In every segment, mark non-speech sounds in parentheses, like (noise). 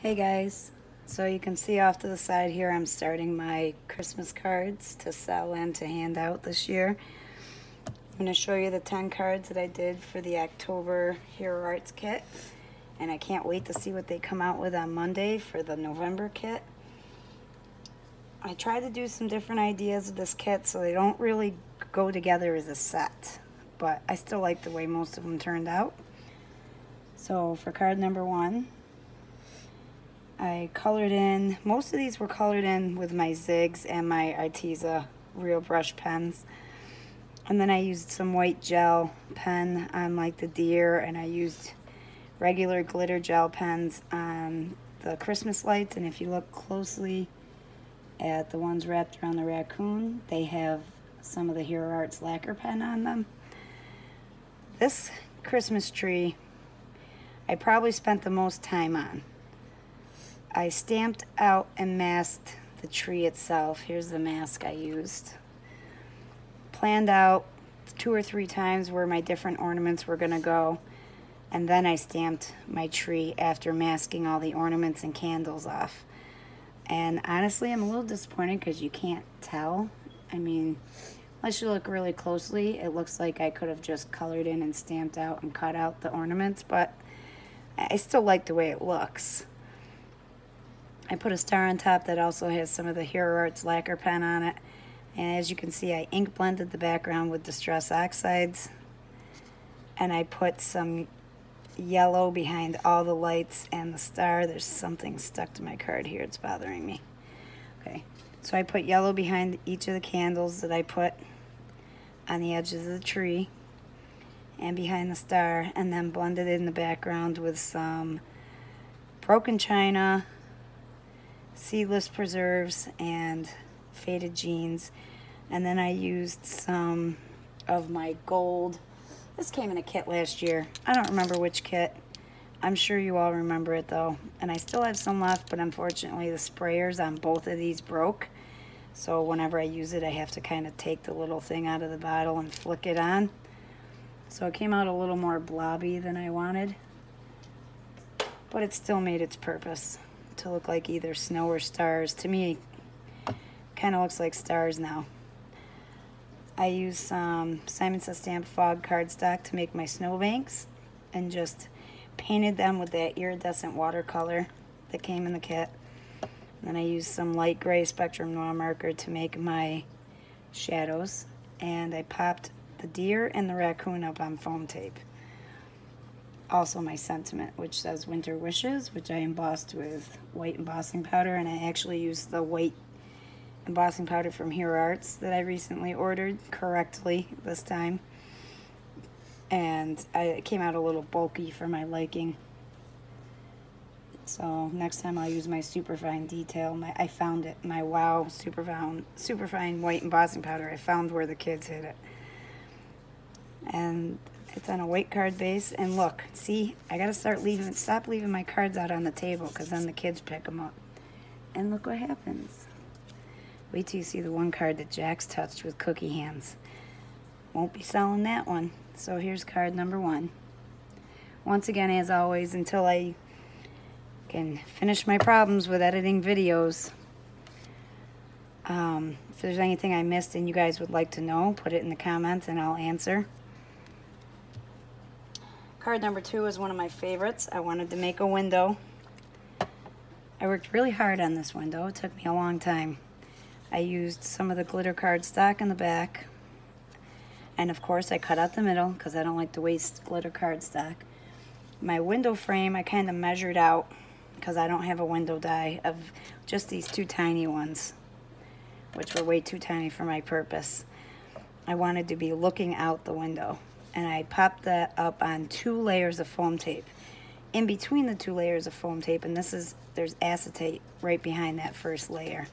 Hey guys, so you can see off to the side here I'm starting my Christmas cards to sell and to hand out this year. I'm going to show you the 10 cards that I did for the October Hero Arts kit and I can't wait to see what they come out with on Monday for the November kit. I tried to do some different ideas of this kit so they don't really go together as a set but I still like the way most of them turned out. So for card number one, I colored in, most of these were colored in with my Zigs and my Arteza real brush pens. And then I used some white gel pen on like the deer and I used regular glitter gel pens on the Christmas lights. And if you look closely at the ones wrapped around the raccoon, they have some of the Hero Arts lacquer pen on them. This Christmas tree, I probably spent the most time on. I stamped out and masked the tree itself. Here's the mask I used. Planned out two or three times where my different ornaments were going to go. And then I stamped my tree after masking all the ornaments and candles off. And honestly, I'm a little disappointed because you can't tell. I mean, unless you look really closely, it looks like I could have just colored in and stamped out and cut out the ornaments, but I still like the way it looks. I put a star on top that also has some of the Hero Arts lacquer pen on it. And as you can see, I ink blended the background with Distress Oxides. And I put some yellow behind all the lights and the star. There's something stuck to my card here. It's bothering me. Okay, so I put yellow behind each of the candles that I put on the edges of the tree and behind the star and then blended in the background with some broken china seedless preserves and faded jeans. And then I used some of my gold. This came in a kit last year. I don't remember which kit. I'm sure you all remember it though. And I still have some left, but unfortunately the sprayers on both of these broke. So whenever I use it, I have to kind of take the little thing out of the bottle and flick it on. So it came out a little more blobby than I wanted. But it still made its purpose to look like either snow or stars. To me, kind of looks like stars now. I use um, some Simon Says Stamp Fog cardstock to make my snowbanks and just painted them with that iridescent watercolor that came in the kit. And then I used some light gray Spectrum Noir marker to make my shadows. And I popped the deer and the raccoon up on foam tape also my sentiment, which says Winter Wishes, which I embossed with white embossing powder, and I actually used the white embossing powder from Hero Arts that I recently ordered correctly this time. And I, it came out a little bulky for my liking. So next time I'll use my superfine detail. My, I found it, my Wow superfine, superfine white embossing powder. I found where the kids hid it. And it's on a white card base. And look, see, I got to start leaving, stop leaving my cards out on the table because then the kids pick them up. And look what happens. Wait till you see the one card that Jack's touched with cookie hands. Won't be selling that one. So here's card number one. Once again, as always, until I can finish my problems with editing videos, um, if there's anything I missed and you guys would like to know, put it in the comments and I'll answer. Card number two is one of my favorites. I wanted to make a window. I worked really hard on this window. It took me a long time. I used some of the glitter cardstock in the back. And of course I cut out the middle because I don't like to waste glitter cardstock. My window frame I kind of measured out because I don't have a window die of just these two tiny ones which were way too tiny for my purpose. I wanted to be looking out the window and I popped that up on two layers of foam tape. In between the two layers of foam tape, and this is, there's acetate right behind that first layer.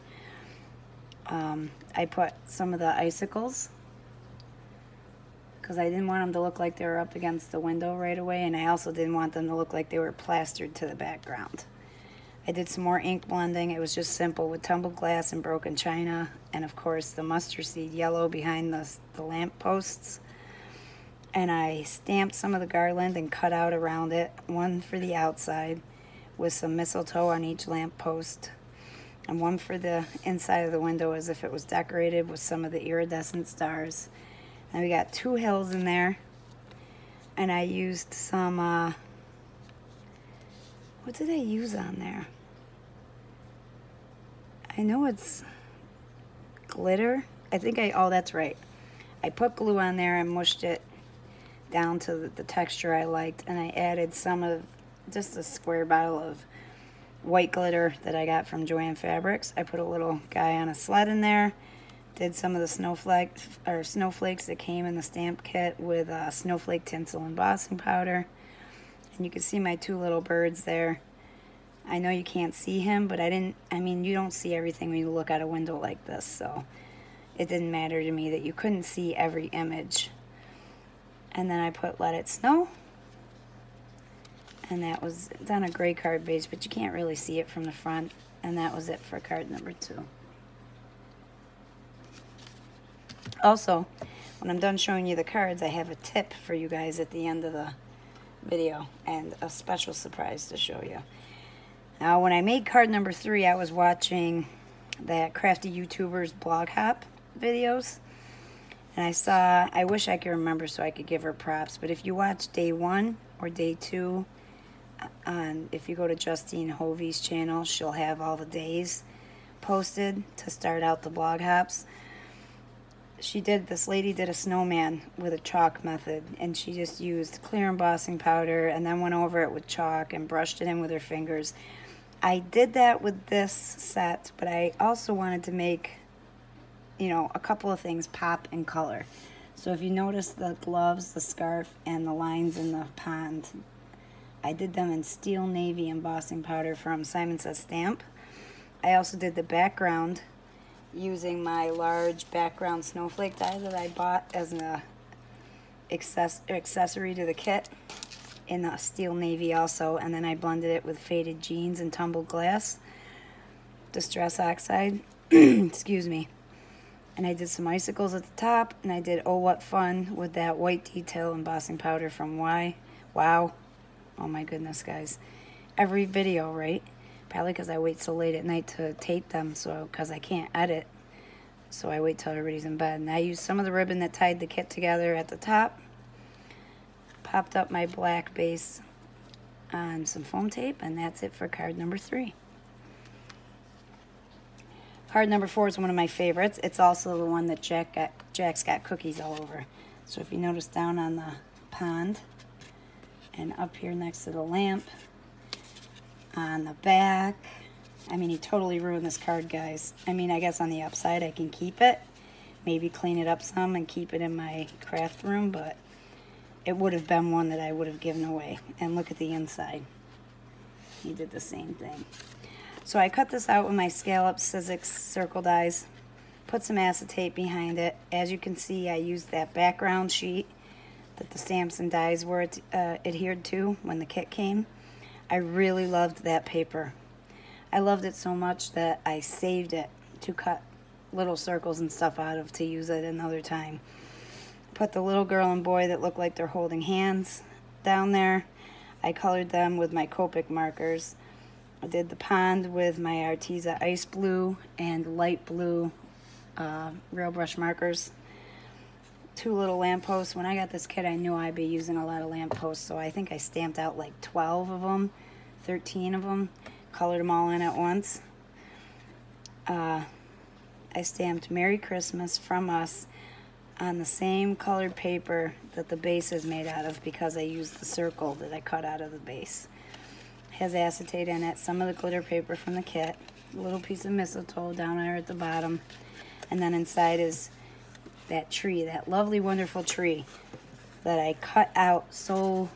Um, I put some of the icicles because I didn't want them to look like they were up against the window right away, and I also didn't want them to look like they were plastered to the background. I did some more ink blending. It was just simple with tumbled glass and broken china, and of course the mustard seed yellow behind the, the lamp posts and I stamped some of the garland and cut out around it, one for the outside, with some mistletoe on each lamp post and one for the inside of the window as if it was decorated with some of the iridescent stars. And we got two hills in there. And I used some, uh, what did I use on there? I know it's glitter. I think I, oh, that's right. I put glue on there and mushed it down to the, texture I liked. And I added some of, just a square bottle of white glitter that I got from Joann Fabrics. I put a little guy on a sled in there. Did some of the snowflake or snowflakes that came in the stamp kit with uh, snowflake tinsel embossing powder. And you can see my two little birds there. I know you can't see him, but I didn't, I mean, you don't see everything when you look out a window like this, so it didn't matter to me that you couldn't see every image. And then I put Let It Snow. And that was it's on a gray card base but you can't really see it from the front. And that was it for card number two. Also when I'm done showing you the cards I have a tip for you guys at the end of the video and a special surprise to show you. Now when I made card number three I was watching that crafty YouTubers blog hop videos and I saw I wish I could remember so I could give her props but if you watch day one or day two on if you go to Justine Hovey's channel, she'll have all the days posted to start out the blog hops. She did, this lady did a snowman with a chalk method, and she just used clear embossing powder and then went over it with chalk and brushed it in with her fingers. I did that with this set, but I also wanted to make, you know, a couple of things pop in color. So if you notice the gloves, the scarf, and the lines in the pond, I did them in steel navy embossing powder from Simon Says Stamp. I also did the background using my large background snowflake die that I bought as an access accessory to the kit in the steel navy also and then I blended it with faded jeans and tumbled glass distress oxide (clears throat) excuse me and I did some icicles at the top and I did oh what fun with that white detail embossing powder from Y wow Oh my goodness, guys. Every video, right? Probably because I wait so late at night to tape them, so because I can't edit. So I wait till everybody's in bed. And I used some of the ribbon that tied the kit together at the top. Popped up my black base on some foam tape, and that's it for card number three. Card number four is one of my favorites. It's also the one that Jack got, Jack's got cookies all over. So if you notice down on the pond, and up here next to the lamp on the back. I mean, he totally ruined this card, guys. I mean, I guess on the upside I can keep it. Maybe clean it up some and keep it in my craft room, but it would have been one that I would have given away. And look at the inside. He did the same thing. So I cut this out with my scallop Sizzix circle dies. Put some acetate behind it. As you can see, I used that background sheet that the stamps and dies were uh, adhered to when the kit came. I really loved that paper. I loved it so much that I saved it to cut little circles and stuff out of to use it another time. Put the little girl and boy that look like they're holding hands down there. I colored them with my Copic markers. I did the pond with my Arteza Ice Blue and Light Blue uh, Real Brush markers two little lampposts. When I got this kit, I knew I'd be using a lot of lampposts, so I think I stamped out like 12 of them, 13 of them, colored them all in at once. Uh, I stamped Merry Christmas from us on the same colored paper that the base is made out of because I used the circle that I cut out of the base. Has acetate in it, some of the glitter paper from the kit, a little piece of mistletoe down there at the bottom, and then inside is that tree, that lovely, wonderful tree that I cut out so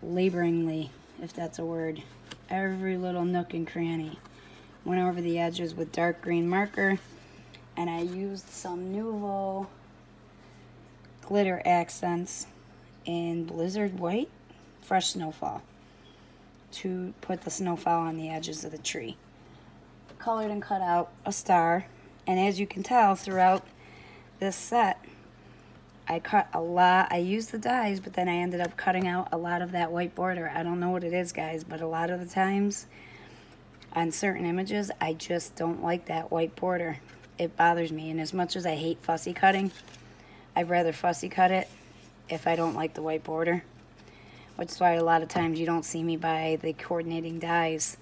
laboringly, if that's a word, every little nook and cranny. Went over the edges with dark green marker, and I used some Nuvo glitter accents in Blizzard White, Fresh Snowfall, to put the snowfall on the edges of the tree. Colored and cut out a star and as you can tell throughout this set, I cut a lot. I used the dies, but then I ended up cutting out a lot of that white border. I don't know what it is, guys, but a lot of the times on certain images, I just don't like that white border. It bothers me, and as much as I hate fussy cutting, I'd rather fussy cut it if I don't like the white border. Which is why a lot of times you don't see me buy the coordinating dies.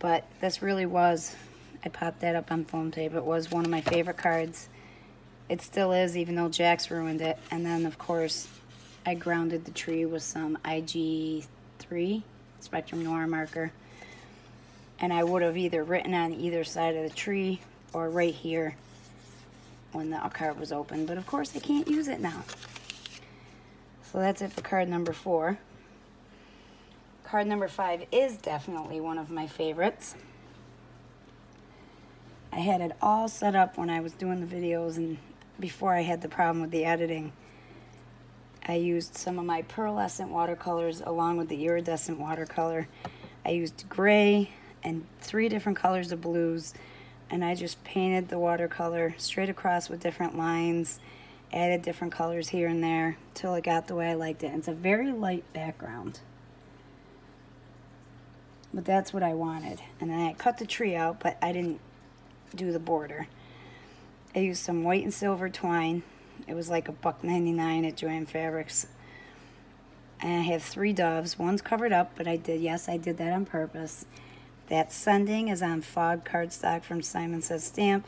But this really was, I popped that up on foam tape. It was one of my favorite cards. It still is, even though Jack's ruined it. And then, of course, I grounded the tree with some IG3 Spectrum Noir marker. And I would have either written on either side of the tree or right here when the card was open. But of course, I can't use it now. So that's it for card number four. Card number five is definitely one of my favorites. I had it all set up when I was doing the videos and before I had the problem with the editing, I used some of my pearlescent watercolors along with the iridescent watercolor. I used gray and three different colors of blues and I just painted the watercolor straight across with different lines, added different colors here and there till it got the way I liked it. It's a very light background. But that's what I wanted. And then I cut the tree out, but I didn't do the border. I used some white and silver twine. It was like a buck 99 at Joann Fabrics. And I have three doves. One's covered up, but I did, yes, I did that on purpose. That sending is on fog cardstock from Simon Says Stamp.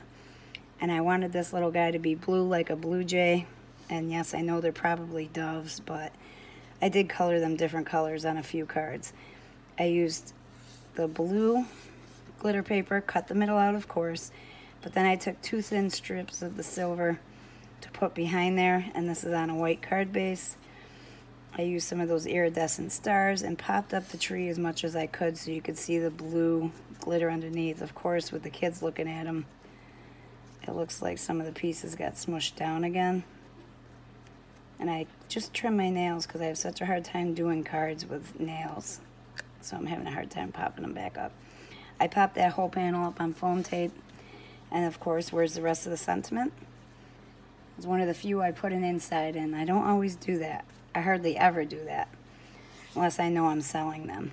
And I wanted this little guy to be blue like a blue jay. And yes, I know they're probably doves, but I did color them different colors on a few cards. I used the blue glitter paper, cut the middle out, of course, but then I took two thin strips of the silver to put behind there, and this is on a white card base. I used some of those iridescent stars and popped up the tree as much as I could so you could see the blue glitter underneath. Of course, with the kids looking at them, it looks like some of the pieces got smushed down again. And I just trim my nails because I have such a hard time doing cards with nails. So I'm having a hard time popping them back up. I popped that whole panel up on foam tape and of course, where's the rest of the sentiment? It's one of the few I put an inside in. I don't always do that. I hardly ever do that, unless I know I'm selling them.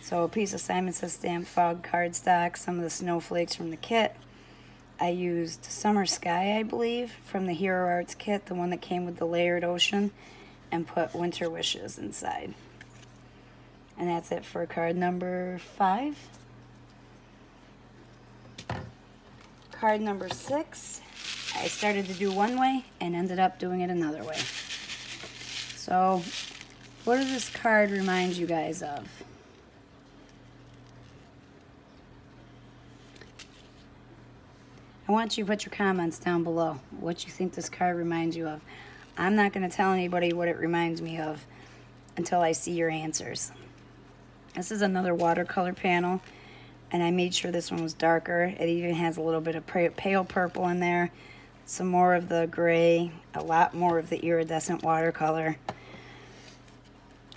So a piece of Simon Says Stamp Fog cardstock, some of the snowflakes from the kit. I used Summer Sky, I believe, from the Hero Arts kit, the one that came with the layered ocean, and put Winter Wishes inside. And that's it for card number five. card number six, I started to do one way and ended up doing it another way. So, what does this card remind you guys of? I want you to put your comments down below, what you think this card reminds you of. I'm not going to tell anybody what it reminds me of until I see your answers. This is another watercolor panel and I made sure this one was darker. It even has a little bit of pale purple in there, some more of the gray, a lot more of the iridescent watercolor.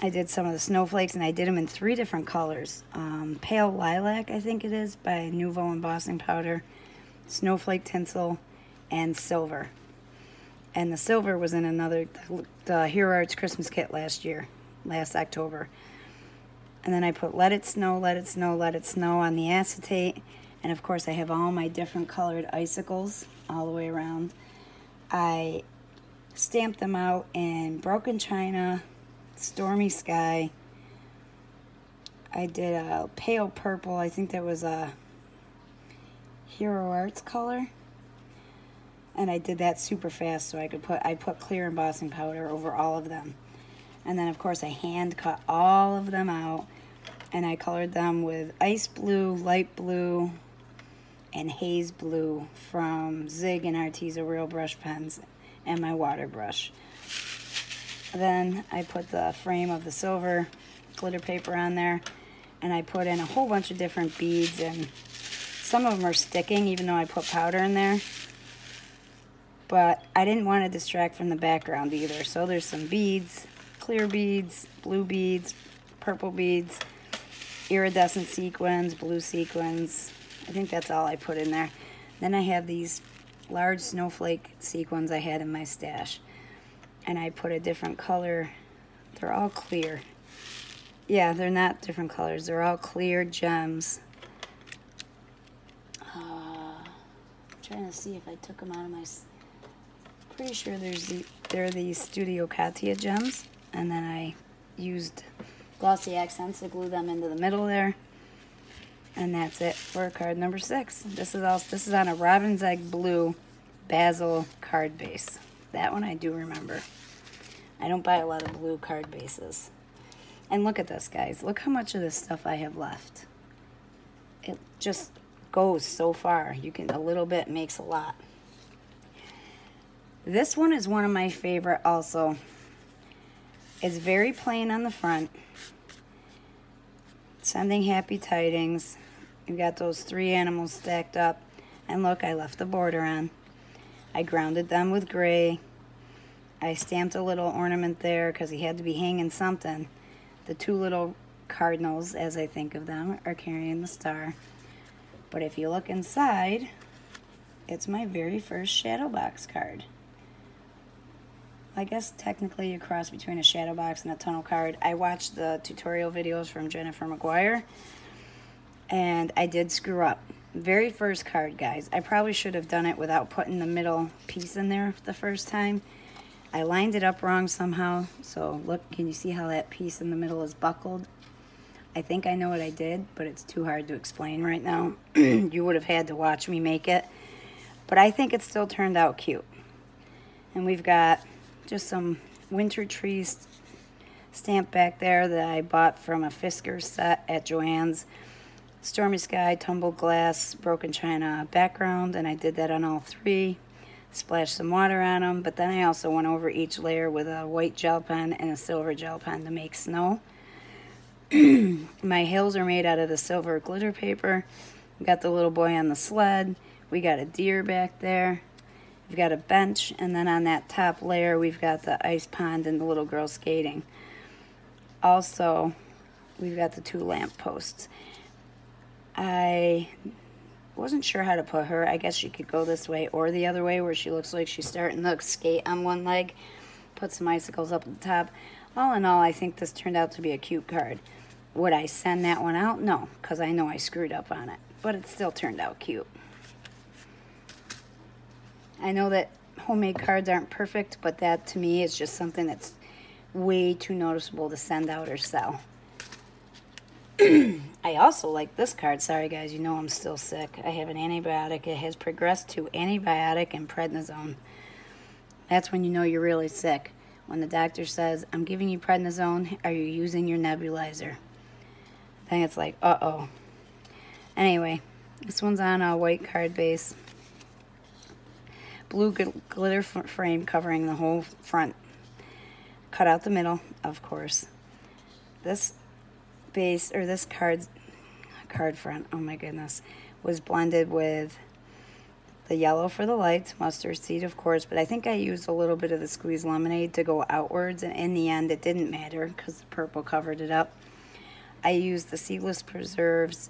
I did some of the snowflakes and I did them in three different colors. Um, pale lilac, I think it is, by Nuvo embossing powder, snowflake tinsel, and silver. And the silver was in another, the Hero Arts Christmas kit last year, last October. And then I put Let It Snow, Let It Snow, Let It Snow on the acetate. And of course I have all my different colored icicles all the way around. I stamped them out in Broken China, Stormy Sky. I did a pale purple, I think that was a Hero Arts color. And I did that super fast so I could put, I put clear embossing powder over all of them. And then of course I hand cut all of them out and I colored them with ice blue, light blue, and haze blue from Zig and Arteza Real Brush Pens and my water brush. Then I put the frame of the silver glitter paper on there and I put in a whole bunch of different beads and some of them are sticking even though I put powder in there. But I didn't want to distract from the background either. So there's some beads, clear beads, blue beads, purple beads, iridescent sequins, blue sequins. I think that's all I put in there. Then I have these large snowflake sequins I had in my stash. and I put a different color. They're all clear. Yeah, they're not different colors. They're all clear gems. Uh, I'm trying to see if I took them out of my... Pretty sure there's the, they're the Studio Katia gems. And then I used glossy accents to glue them into the middle there. And that's it for card number six. This is all. This is on a robin's egg blue Bazzill card base. That one I do remember. I don't buy a lot of blue card bases. And look at this, guys. Look how much of this stuff I have left. It just goes so far. You can, a little bit makes a lot. This one is one of my favorite also. It's very plain on the front. Sending happy tidings. You've got those three animals stacked up. And look, I left the border on. I grounded them with gray. I stamped a little ornament there because he had to be hanging something. The two little cardinals, as I think of them, are carrying the star. But if you look inside, it's my very first shadow box card. I guess technically a cross between a shadow box and a tunnel card. I watched the tutorial videos from Jennifer McGuire and I did screw up. Very first card, guys. I probably should have done it without putting the middle piece in there the first time. I lined it up wrong somehow. So look, can you see how that piece in the middle is buckled? I think I know what I did, but it's too hard to explain right now. (clears throat) you would have had to watch me make it. But I think it still turned out cute. And we've got just some winter trees stamp back there that I bought from a Fiskars set at Joann's. Stormy sky, tumbled glass, broken china background, and I did that on all three. Splashed some water on them, but then I also went over each layer with a white gel pen and a silver gel pen to make snow. (clears throat) My hills are made out of the silver glitter paper. We got the little boy on the sled. We got a deer back there. We've got a bench, and then on that top layer, we've got the ice pond and the little girl skating. Also, we've got the two lamp posts. I wasn't sure how to put her. I guess she could go this way or the other way where she looks like she's starting to skate on one leg. Put some icicles up at the top. All in all, I think this turned out to be a cute card. Would I send that one out? No, because I know I screwed up on it. But it still turned out cute. I know that homemade cards aren't perfect, but that to me is just something that's way too noticeable to send out or sell. (clears throat) I also like this card. Sorry, guys. You know I'm still sick. I have an antibiotic. It has progressed to antibiotic and prednisone. That's when you know you're really sick. When the doctor says, I'm giving you prednisone, are you using your nebulizer? Then it's like, uh-oh. Anyway, this one's on a white card base. Blue glitter frame covering the whole front. Cut out the middle, of course. This base, or this card, card front, oh my goodness, was blended with the yellow for the lights, mustard seed of course, but I think I used a little bit of the squeeze lemonade to go outwards, and in the end it didn't matter because the purple covered it up. I used the seedless preserves,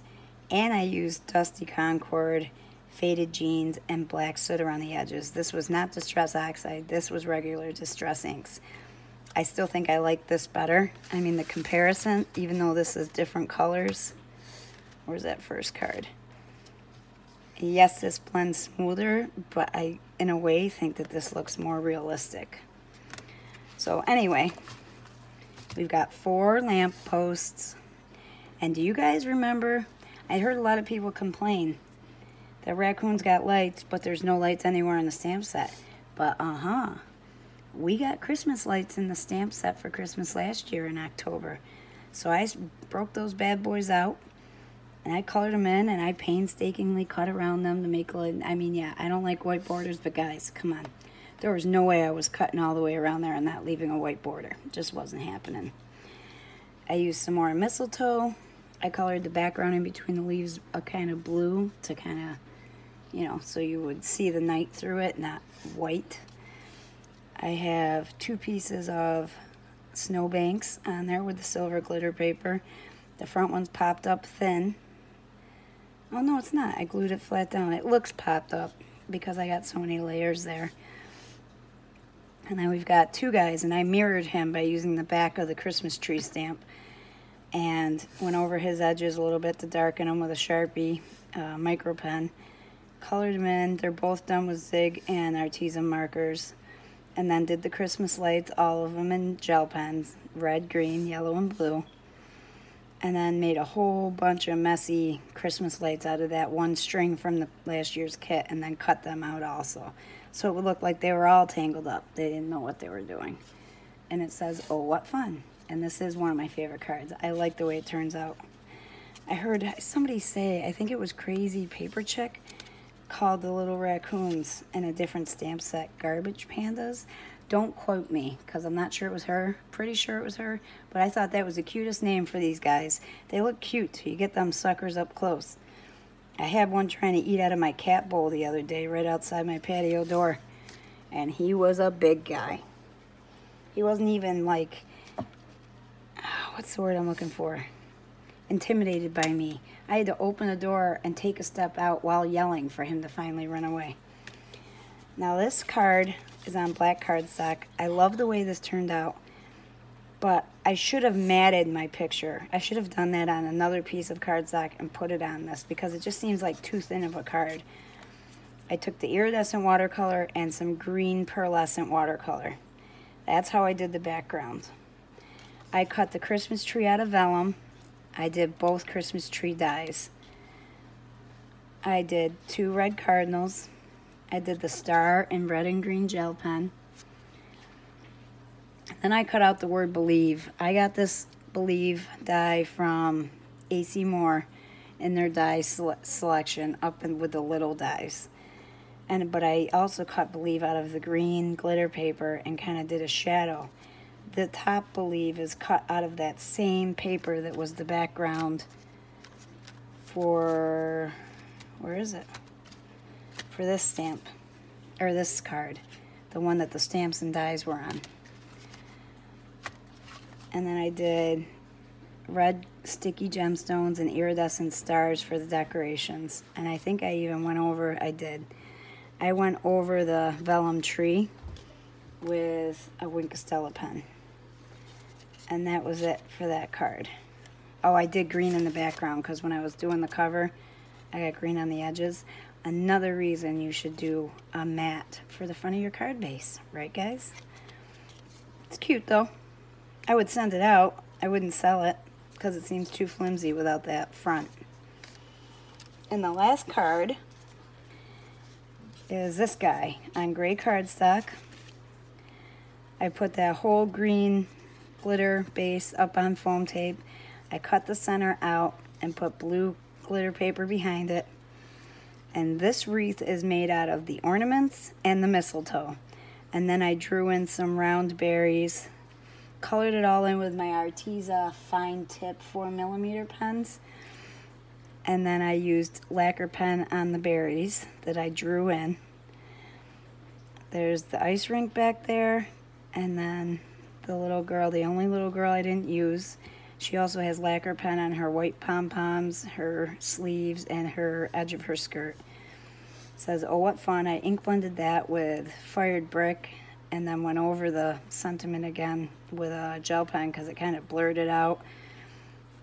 and I used Dusty Concord, faded jeans, and black soot around the edges. This was not Distress Oxide, this was regular Distress Inks. I still think I like this better. I mean, the comparison, even though this is different colors. Where's that first card? Yes, this blends smoother, but I, in a way, think that this looks more realistic. So anyway, we've got four lamp posts. And do you guys remember? I heard a lot of people complain that raccoons got lights, but there's no lights anywhere in the stamp set. But uh-huh, we got Christmas lights in the stamp set for Christmas last year in October. So I broke those bad boys out and I colored them in and I painstakingly cut around them to make, I mean, yeah, I don't like white borders, but guys, come on. There was no way I was cutting all the way around there and not leaving a white border. It just wasn't happening. I used some more mistletoe. I colored the background in between the leaves uh, a kind of blue to kind of, you know, so you would see the night through it, not white. I have two pieces of snowbanks on there with the silver glitter paper. The front one's popped up thin. Oh no, it's not. I glued it flat down. It looks popped up because I got so many layers there. And then we've got two guys, and I mirrored him by using the back of the Christmas tree stamp and went over his edges a little bit to darken them with a Sharpie uh, micro pen. Colored them in. They're both done with Zig and Arteza markers. And then did the Christmas lights, all of them in gel pens, red, green, yellow, and blue. And then made a whole bunch of messy Christmas lights out of that one string from the last year's kit and then cut them out also. So it would look like they were all tangled up. They didn't know what they were doing. And it says, oh, what fun. And this is one of my favorite cards. I like the way it turns out. I heard somebody say, I think it was Crazy Paper Chick, called the little raccoons in a different stamp set Garbage Pandas. Don't quote me, because I'm not sure it was her. Pretty sure it was her. But I thought that was the cutest name for these guys. They look cute. You get them suckers up close. I had one trying to eat out of my cat bowl the other day right outside my patio door. And he was a big guy. He wasn't even like what's the word I'm looking for? Intimidated by me. I had to open the door and take a step out while yelling for him to finally run away. Now this card is on black cardstock. I love the way this turned out, but I should have matted my picture. I should have done that on another piece of cardstock and put it on this because it just seems like too thin of a card. I took the iridescent watercolor and some green pearlescent watercolor. That's how I did the background. I cut the Christmas tree out of vellum. I did both Christmas tree dies. I did two red cardinals. I did the star in red and green gel pen. Then I cut out the word believe. I got this believe die from AC Moore in their die sele selection up in, with the little dies. And but I also cut believe out of the green glitter paper and kind of did a shadow the top believe is cut out of that same paper that was the background for, where is it? For this stamp, or this card, the one that the stamps and dies were on. And then I did red sticky gemstones and iridescent stars for the decorations. And I think I even went over, I did. I went over the vellum tree with a Wink of Stella pen. And that was it for that card. Oh, I did green in the background because when I was doing the cover, I got green on the edges. Another reason you should do a matte for the front of your card base, right guys? It's cute though. I would send it out. I wouldn't sell it because it seems too flimsy without that front. And the last card is this guy on gray cardstock. I put that whole green glitter base up on foam tape. I cut the center out and put blue glitter paper behind it. And this wreath is made out of the ornaments and the mistletoe. And then I drew in some round berries, colored it all in with my Arteza fine tip 4 millimeter pens. And then I used lacquer pen on the berries that I drew in. There's the ice rink back there. And then the little girl, the only little girl I didn't use. She also has lacquer pen on her white pom-poms, her sleeves, and her edge of her skirt. It says, oh, what fun. I ink blended that with fired brick and then went over the sentiment again with a gel pen because it kind of blurred it out.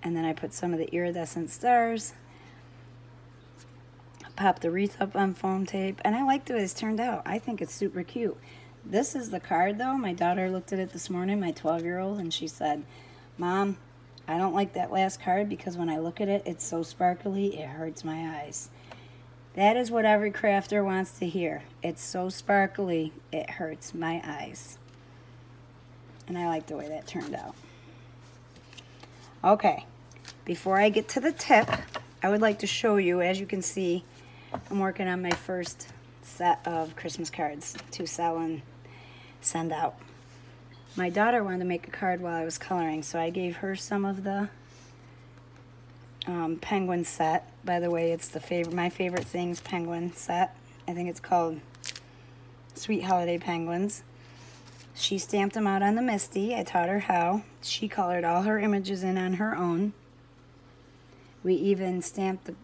And then I put some of the iridescent stars. Popped the wreath up on foam tape. And I like the way this turned out. I think it's super cute. This is the card though. My daughter looked at it this morning, my 12 year old, and she said, Mom, I don't like that last card because when I look at it, it's so sparkly, it hurts my eyes. That is what every crafter wants to hear. It's so sparkly, it hurts my eyes. And I like the way that turned out. Okay, before I get to the tip, I would like to show you, as you can see, I'm working on my first set of Christmas cards to sell and send out. My daughter wanted to make a card while I was coloring, so I gave her some of the um, penguin set. By the way, it's the favorite, my favorite things penguin set. I think it's called Sweet Holiday Penguins. She stamped them out on the MISTI. I taught her how. She colored all her images in on her own. We even stamped the,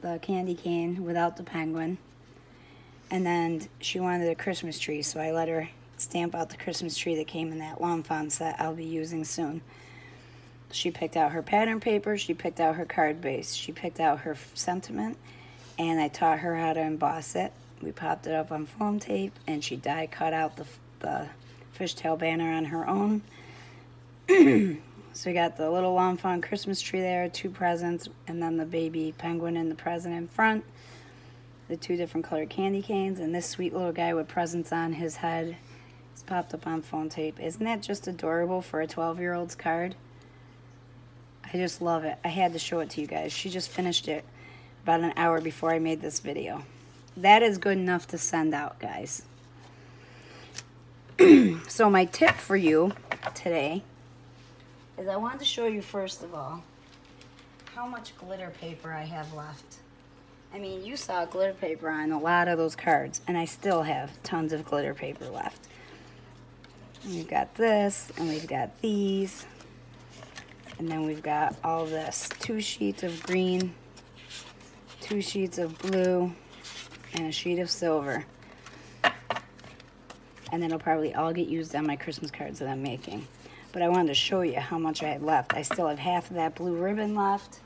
the candy cane without the penguin. And then she wanted a Christmas tree, so I let her stamp out the Christmas tree that came in that Lawn set I'll be using soon. She picked out her pattern paper, she picked out her card base, she picked out her sentiment, and I taught her how to emboss it. We popped it up on foam tape, and she die cut out the, the fishtail banner on her own. (clears throat) so we got the little Lawn Christmas tree there, two presents, and then the baby penguin and the present in front. The two different colored candy canes, and this sweet little guy with presents on his head. It's popped up on phone tape. Isn't that just adorable for a 12-year-old's card? I just love it. I had to show it to you guys. She just finished it about an hour before I made this video. That is good enough to send out, guys. (clears throat) so my tip for you today is I wanted to show you first of all how much glitter paper I have left. I mean, you saw glitter paper on a lot of those cards, and I still have tons of glitter paper left. we've got this, and we've got these, and then we've got all this. Two sheets of green, two sheets of blue, and a sheet of silver. And then it'll probably all get used on my Christmas cards that I'm making. But I wanted to show you how much I had left. I still have half of that blue ribbon left.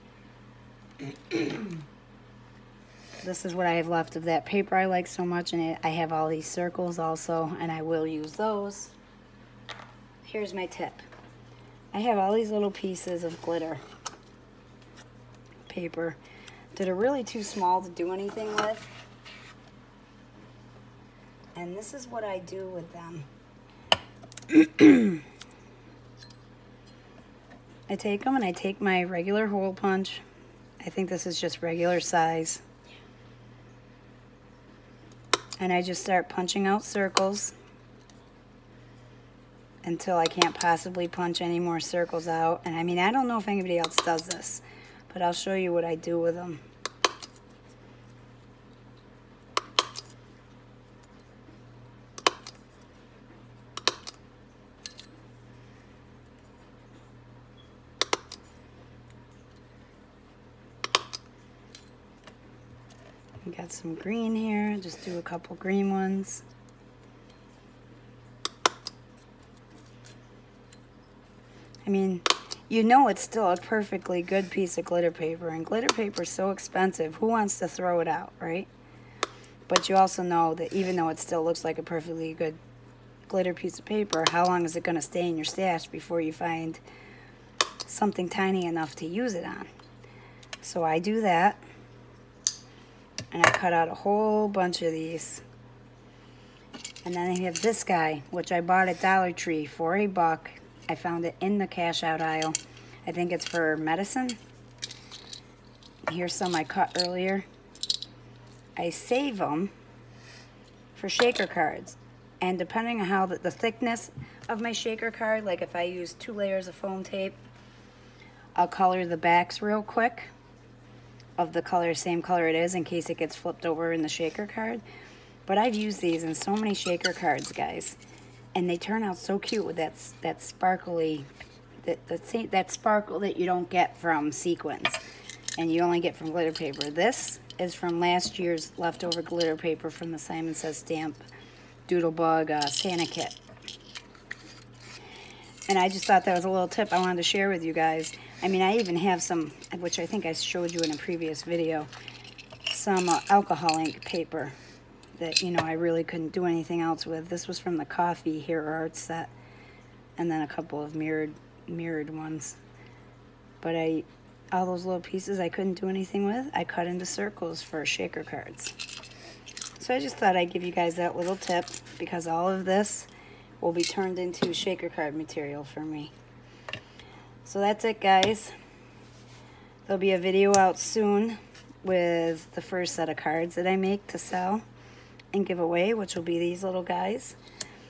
(clears throat) this is what I have left of that paper I like so much. And I have all these circles also, and I will use those. Here's my tip. I have all these little pieces of glitter paper that are really too small to do anything with. And this is what I do with them. (clears throat) I take them and I take my regular hole punch. I think this is just regular size. And I just start punching out circles until I can't possibly punch any more circles out. And I mean, I don't know if anybody else does this, but I'll show you what I do with them. Got some green here, just do a couple green ones. I mean, you know it's still a perfectly good piece of glitter paper, and glitter paper is so expensive. Who wants to throw it out, right? But you also know that even though it still looks like a perfectly good glitter piece of paper, how long is it going to stay in your stash before you find something tiny enough to use it on? So I do that, and I cut out a whole bunch of these. And then I have this guy, which I bought at Dollar Tree for a buck. I found it in the cash out aisle. I think it's for medicine. Here's some I cut earlier. I save them for shaker cards. And depending on how the, the thickness of my shaker card, like if I use two layers of foam tape, I'll color the backs real quick of the color, same color it is in case it gets flipped over in the shaker card. But I've used these in so many shaker cards, guys and they turn out so cute with that that sparkly that that that sparkle that you don't get from sequins. And you only get from glitter paper. This is from last year's leftover glitter paper from the Simon Says Stamp Doodlebug uh, Santa kit and I just thought that was a little tip I wanted to share with you guys I mean I even have some which I think I showed you in a previous video some uh, alcohol ink paper that, you know, I really couldn't do anything else with. This was from the Coffee Hero Art set. And then a couple of mirrored mirrored ones. But I, all those little pieces I couldn't do anything with, I cut into circles for shaker cards. So I just thought I'd give you guys that little tip because all of this will be turned into shaker card material for me. So that's it guys. There'll be a video out soon with the first set of cards that I make to sell and give away, which will be these little guys.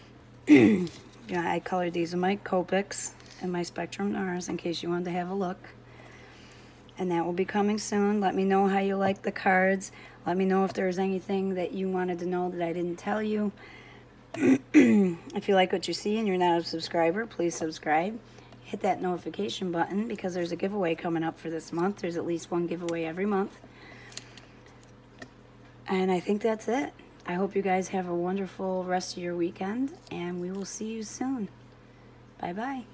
(clears throat) yeah, I colored these with my Copics and my Spectrum Noirs in case you wanted to have a look. And that will be coming soon. Let me know how you like the cards. Let me know if there's anything that you wanted to know that I didn't tell you. (clears throat) if you like what you see and you're not a subscriber, please subscribe. Hit that notification button because there's a giveaway coming up for this month. There's at least one giveaway every month. And I think that's it. I hope you guys have a wonderful rest of your weekend, and we will see you soon. Bye bye.